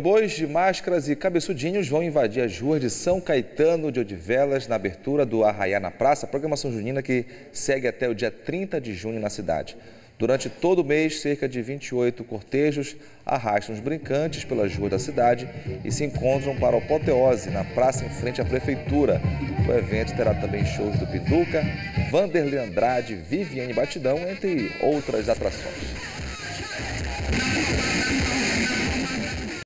Bois de máscaras e cabeçudinhos vão invadir as ruas de São Caetano de Odivelas na abertura do Arraiá na Praça, programação junina que segue até o dia 30 de junho na cidade. Durante todo o mês, cerca de 28 cortejos arrastam os brincantes pelas ruas da cidade e se encontram para a apoteose na praça em frente à prefeitura. O evento terá também shows do Pinduca, Vanderlei Andrade, Viviane Batidão, entre outras atrações.